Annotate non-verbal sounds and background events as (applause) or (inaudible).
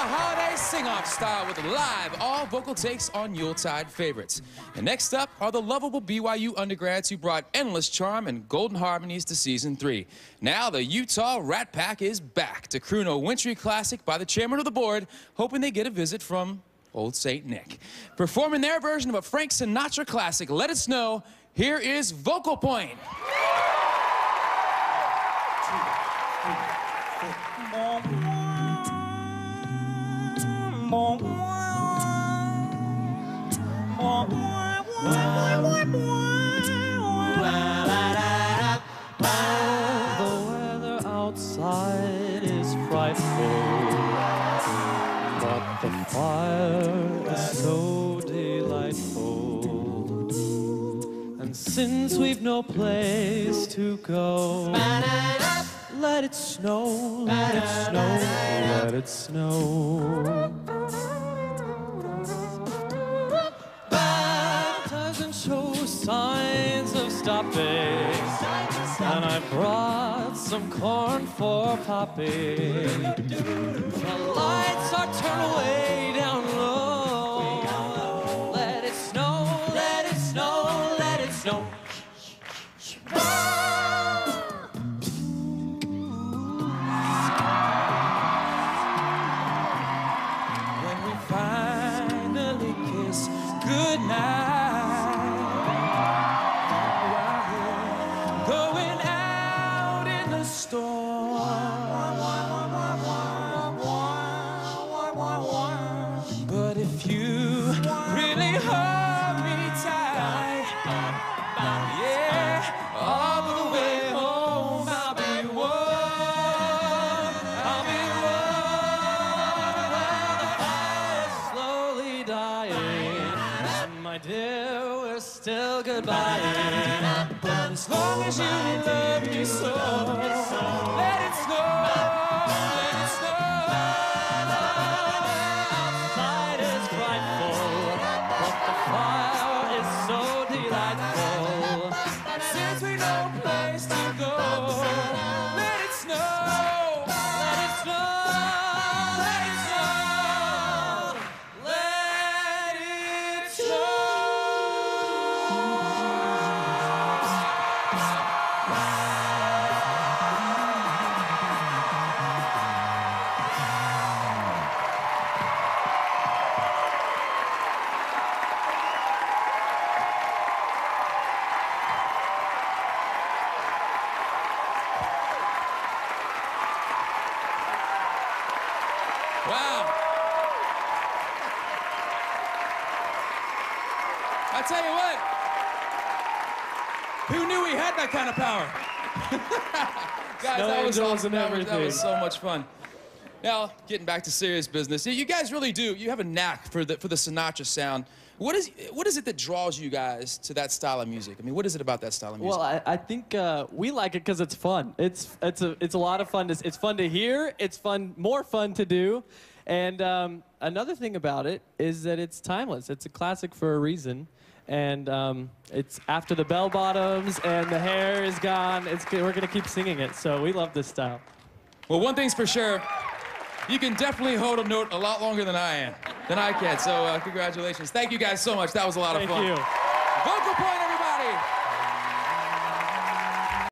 holiday sing-off style with live all vocal takes on Yuletide favorites. And next up are the lovable BYU undergrads who brought endless charm and golden harmonies to season three. Now the Utah Rat Pack is back to croon a wintry classic by the chairman of the board, hoping they get a visit from Old St. Nick. Performing their version of a Frank Sinatra classic, Let It Snow, here is Vocal Point. The weather outside is frightful, but the fire is so delightful. And since we've no place to go, let it snow, let it snow, let it snow. doesn't show signs of stopping. And I brought some corn for Poppy. The lights are turned way down low. Let it snow, let it snow, let it snow. Goodnight. Going out in the storm. My dear, we're still goodbye. As long as you love me so, Wow. I tell you what, who knew we had that kind of power? (laughs) Guys, Snow that was awesome. and That was, that was so much fun. Now, getting back to serious business, you guys really do. You have a knack for the for the Sinatra sound. What is what is it that draws you guys to that style of music? I mean, what is it about that style of music? Well, I, I think uh, we like it because it's fun. It's it's a it's a lot of fun. To, it's fun to hear. It's fun, more fun to do. And um, another thing about it is that it's timeless. It's a classic for a reason. And um, it's after the bell bottoms and the hair is gone. It's we're gonna keep singing it. So we love this style. Well, one thing's for sure, you can definitely hold a note a lot longer than I am, than I can. So, uh, congratulations. Thank you guys so much. That was a lot Thank of fun. Thank you. Vocal point, everybody.